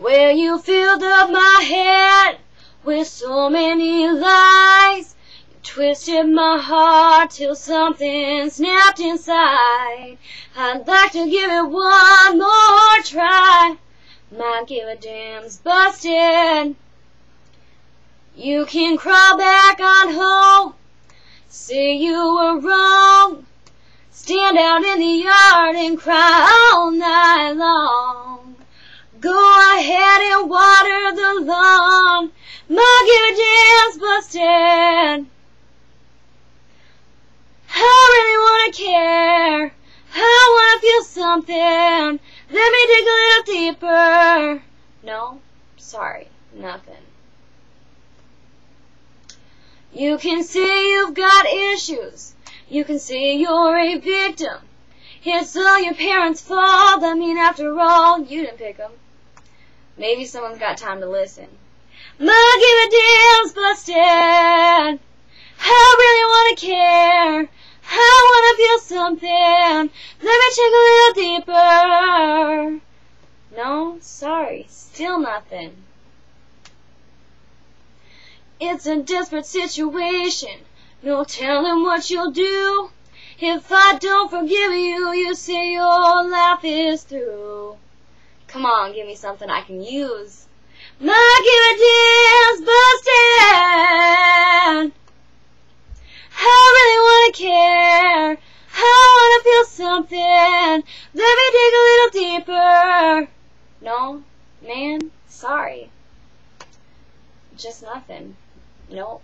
Where you filled up my head with so many lies. You twisted my heart till something snapped inside. I'd like to give it one more try. Might give a damn's busted. You can crawl back on home, say you were wrong. Stand out in the yard and cry all night long. Go ahead and water the lawn. Mug your dance busted. I really wanna care. I wanna feel something. Let me dig a little deeper. No, sorry, nothing. You can say you've got issues. You can say you're a victim. It's all your parents' fault. I mean, after all, you didn't pick 'em. Maybe someone's got time to listen. Muggy the dam's busted. I really wanna care. I wanna feel something. Let me check a little deeper. No, sorry, still nothing. It's a desperate situation. No telling what you'll do. If I don't forgive you, you say your life is through. Come on, give me something I can use. My gimmicks busted. I really wanna care. I wanna feel something. Let me dig a little deeper. No, man, sorry. Just nothing. Nope.